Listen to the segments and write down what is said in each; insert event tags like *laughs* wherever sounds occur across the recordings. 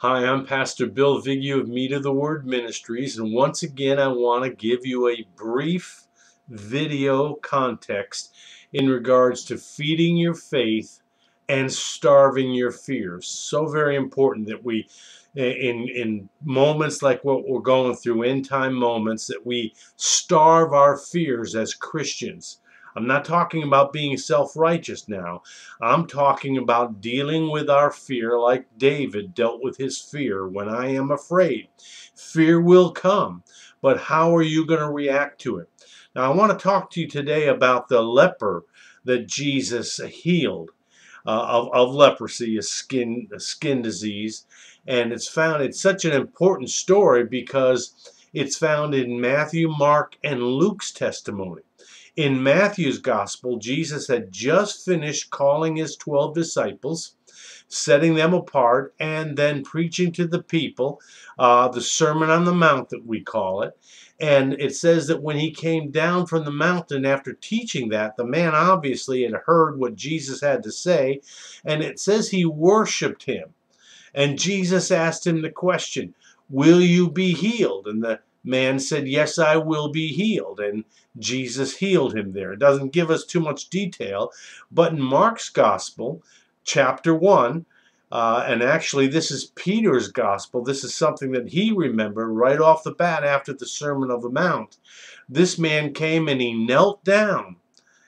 Hi, I'm Pastor Bill Vigue of Meat of the Word Ministries, and once again, I want to give you a brief video context in regards to feeding your faith and starving your fears. So very important that we, in in moments like what we're going through, end time moments, that we starve our fears as Christians. I'm not talking about being self-righteous now. I'm talking about dealing with our fear like David dealt with his fear when I am afraid. Fear will come, but how are you going to react to it? Now I want to talk to you today about the leper that Jesus healed. Uh, of, of leprosy, a skin a skin disease, and it's found. It's such an important story because it's found in Matthew, Mark, and Luke's testimony. In Matthew's gospel, Jesus had just finished calling his 12 disciples, setting them apart, and then preaching to the people uh, the Sermon on the Mount, that we call it. And it says that when he came down from the mountain after teaching that, the man obviously had heard what Jesus had to say, and it says he worshiped him. And Jesus asked him the question, Will you be healed? And the man said, Yes, I will be healed. And Jesus healed him there. It doesn't give us too much detail, but in Mark's Gospel, chapter 1, uh, and actually, this is Peter's gospel. This is something that he remembered right off the bat after the Sermon of the Mount. This man came and he knelt down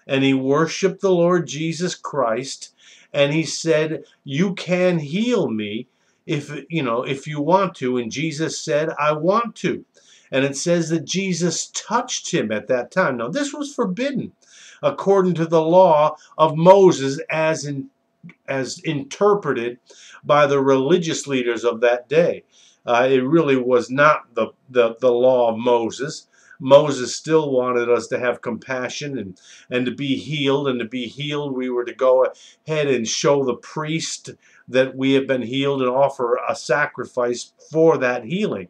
and he worshiped the Lord Jesus Christ and he said, "You can heal me if you know if you want to." And Jesus said, "I want to." And it says that Jesus touched him at that time. Now, this was forbidden according to the law of Moses as in as interpreted by the religious leaders of that day. Uh, it really was not the, the, the law of Moses. Moses still wanted us to have compassion and, and to be healed. And to be healed, we were to go ahead and show the priest that we have been healed and offer a sacrifice for that healing.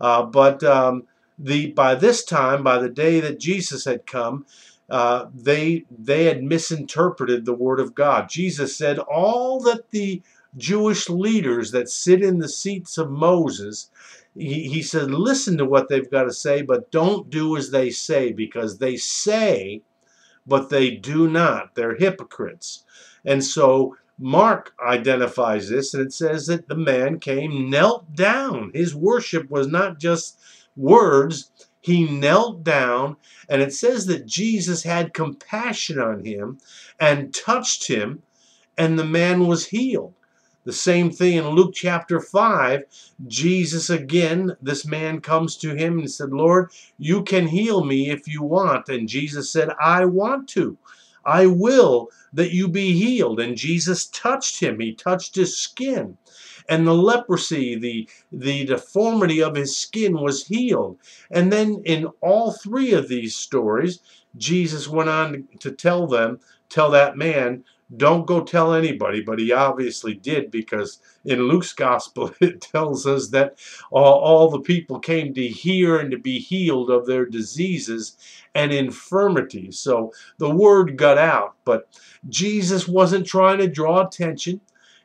Uh, but um, the by this time, by the day that Jesus had come, uh, they they had misinterpreted the word of God. Jesus said, "All that the Jewish leaders that sit in the seats of Moses." He, he said, listen to what they've got to say, but don't do as they say, because they say, but they do not. They're hypocrites. And so Mark identifies this, and it says that the man came, knelt down. His worship was not just words, he knelt down, and it says that Jesus had compassion on him and touched him, and the man was healed. The same thing in Luke chapter 5. Jesus again, this man comes to him and said, Lord, you can heal me if you want. And Jesus said, I want to. I will that you be healed. And Jesus touched him. He touched his skin and the leprosy, the, the deformity of his skin was healed. And then in all three of these stories, Jesus went on to tell them, tell that man, don't go tell anybody, but he obviously did because in Luke's gospel *laughs* it tells us that all, all, the people came to hear and to be healed of their diseases and infirmities. So the word got out, but Jesus wasn't trying to draw attention.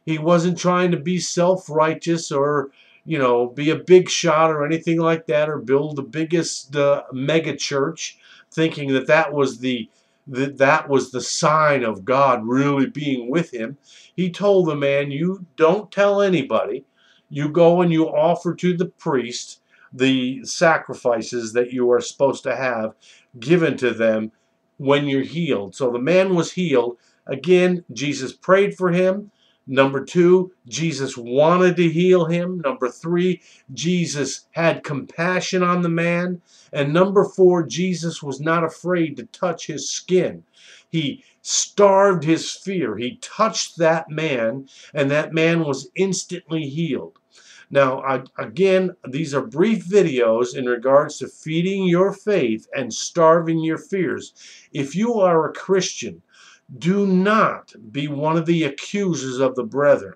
He wasn't trying to be self-righteous or, you know, be a big shot or anything like that or build the biggest uh, mega church thinking that that was the that that was the sign of God really being with him. He told the man, you don't tell anybody. You go and you offer to the priest the sacrifices that you are supposed to have given to them when you're healed. So the man was healed. Again, Jesus prayed for him. Number two, Jesus wanted to heal him. Number three, Jesus had compassion on the man. And number four, Jesus was not afraid to touch his skin. He starved his fear. He touched that man, and that man was instantly healed. Now, I, again, these are brief videos in regards to feeding your faith and starving your fears. If you are a Christian, do not be one of the accusers of the brethren.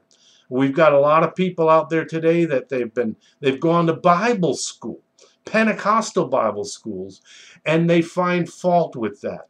We've got a lot of people out there today that they've been they've gone to Bible school, Pentecostal Bible schools, and they find fault with that.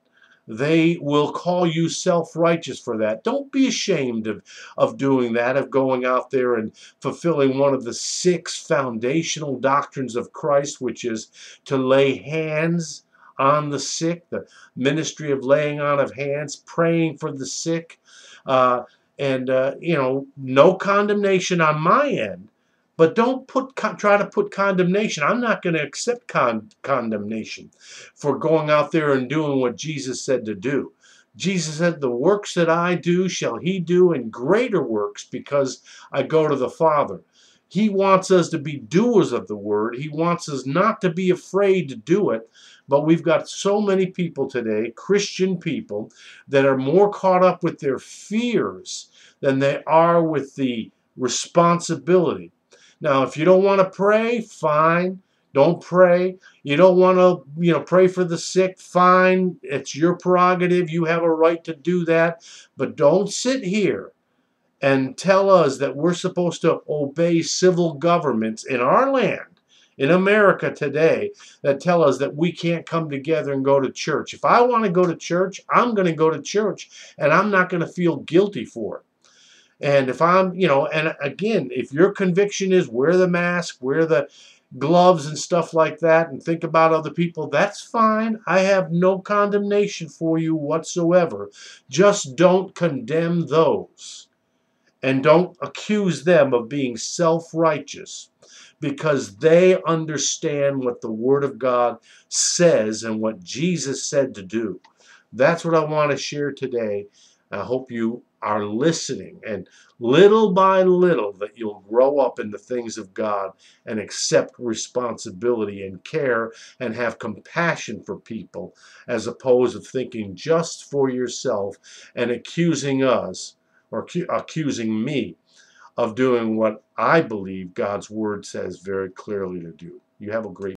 they will call you self-righteous for that. Don't be ashamed of, of doing that, of going out there and fulfilling one of the six foundational doctrines of Christ, which is to lay hands on the sick, the ministry of laying on of hands, praying for the sick, uh, and uh, you know, no condemnation on my end. But don't put try to put condemnation. I'm not going to accept con condemnation for going out there and doing what Jesus said to do. Jesus said, The works that I do shall he do, and greater works, because I go to the Father. He wants us to be doers of the word. He wants us not to be afraid to do it. But we've got so many people today, Christian people, that are more caught up with their fears than they are with the responsibility. Now, if you don't want to pray, fine. Don't pray. You don't want to, you know, pray for the sick, fine. It's your prerogative. You have a right to do that. But don't sit here and tell us that we're supposed to obey civil governments in our land, in America today, that tell us that we can't come together and go to church. If I want to go to church, I'm going to go to church, and I'm not going to feel guilty for it. And if I'm, you know, and again, if your conviction is wear the mask, wear the gloves and stuff like that, and think about other people, that's fine. I have no condemnation for you whatsoever. Just don't condemn those. And don't accuse them of being self righteous because they understand what the Word of God says and what Jesus said to do. That's what I want to share today. I hope you are listening and little by little that you'll grow up in the things of God and accept responsibility and care and have compassion for people as opposed to thinking just for yourself and accusing us or accusing me of doing what I believe God's word says very clearly to do. You have a great